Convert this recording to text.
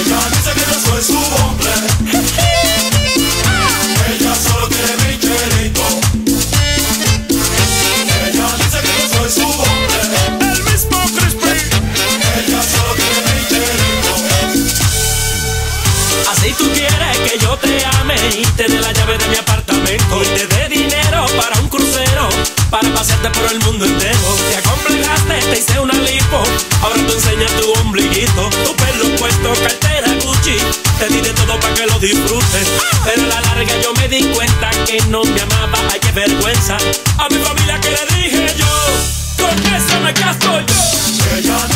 Ella dice que yo soy su hombre. Ella solo quiere mi chelito. Ella dice que yo soy su hombre. El mismo Crispy. Ella solo quiere mi chelito. Así tú quieres que yo te ame y te dé la llave de mi apartamento y te dé dinero para un crucero para pasearte por el mundo entero tu pelo puesto, cartera Gucci. Te di de todo para que lo disfrutes. Pero a la larga yo me di cuenta que no me amaba, ay qué vergüenza. A mi familia que le dije yo, con eso me caso yo.